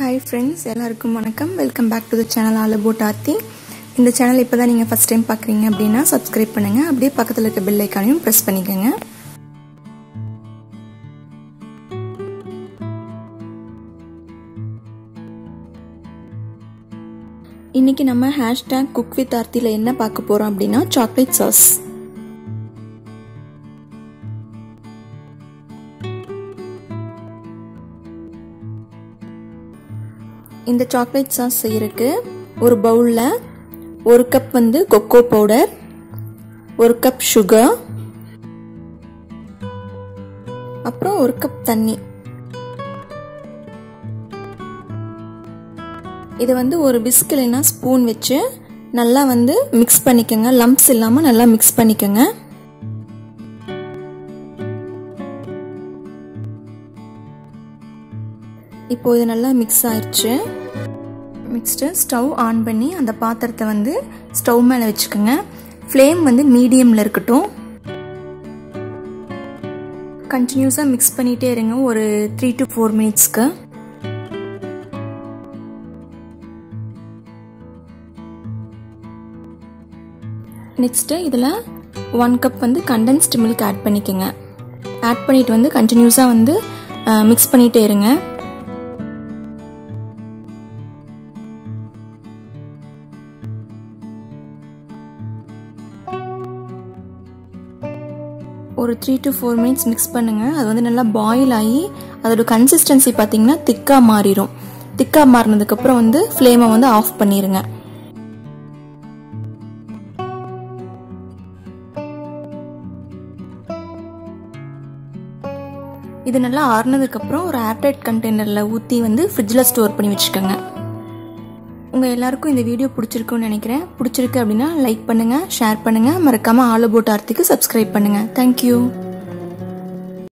Hi friends எல்லாருக்கும் வணக்கம். Welcome back to the channel all about Aarthi இந்த channel இப்போ தான் நீங்கள் ஃபஸ்ட் டைம் பார்க்குறீங்க அப்படின்னா சப்ஸ்கிரைப் பண்ணுங்கள் அப்படியே பக்கத்தில் இருக்க பெல் ஐக்கானையும் ப்ரெஸ் பண்ணிக்கோங்க. இன்றைக்கி நம்ம ஹேஷ்டேக் குக் வித் ஆர்த்தியில் என்ன பார்க்க போகிறோம் அப்படின்னா சாக்லேட் சாஸ் இந்த சாக்லேட் சாஸ் செய்கிறதுக்கு ஒரு பவுலில் ஒரு கப் வந்து கொக்கோ பவுடர் ஒரு கப் சுகர் அப்புறம் ஒரு கப் தண்ணி. இதை வந்து ஒரு பிஸ்க் இல்லைன்னா ஸ்பூன் வச்சு நல்லா வந்து மிக்ஸ் பண்ணிக்கோங்க. லம்ப்ஸ் இல்லாமல் நல்லா மிக்ஸ் பண்ணிக்கோங்க. இப்போ இது நல்லா மிக்ஸ் ஆயிடுச்சு மிக்ஸ்டு ஸ்டவ் ஆன் பண்ணி அந்த பாத்திரத்தை வந்து ஸ்டவ் மேலே வச்சுக்கோங்க. ஃப்ளேம் வந்து மீடியமில் இருக்கட்டும். கண்டினியூஸாக மிக்ஸ் பண்ணிகிட்டே இருங்க. ஒரு த்ரீ டு ஃபோர் மினிட்ஸ்க்கு நெக்ஸ்ட்டு இதில் ஒன் கப் வந்து கண்டென்ஸ்டு மில்க் ஆட் பண்ணிக்கோங்க. ஆட் பண்ணிவிட்டு வந்து கண்டினியூஸாக வந்து மிக்ஸ் பண்ணிகிட்டே இருங்க. ஒரு three to four minutes mix பண்ணுங்கள் அது வந்து நல்லா பாயில் ஆகி அதோட கன்சிஸ்டன்சி பார்த்தீங்கன்னா திக்காக மாறிடும் திக்காக மாறினதுக்கப்புறம் வந்து ஃப்ளேமை வந்து ஆஃப் பண்ணிடுங்க இது நல்லா ஆறுனதுக்கப்புறம் ஒரு ஏர்டைட் கண்டெய்னரில் ஊற்றி வந்து ஃப்ரிட்ஜில் ஸ்டோர் பண்ணி வச்சுக்கோங்க. உங்கள் எல்லாருக்கும் இந்த வீடியோ பிடிச்சிருக்குன்னு நினைக்கிறேன். பிடிச்சிருக்கு அப்படின்னா லைக் பண்ணுங்கள் ஷேர் பண்ணுங்கள் மறக்காமல் ஆல் அபவுட் ஆர்த்திக்கு சப்ஸ்கிரைப் பண்ணுங்கள் தேங்க்யூ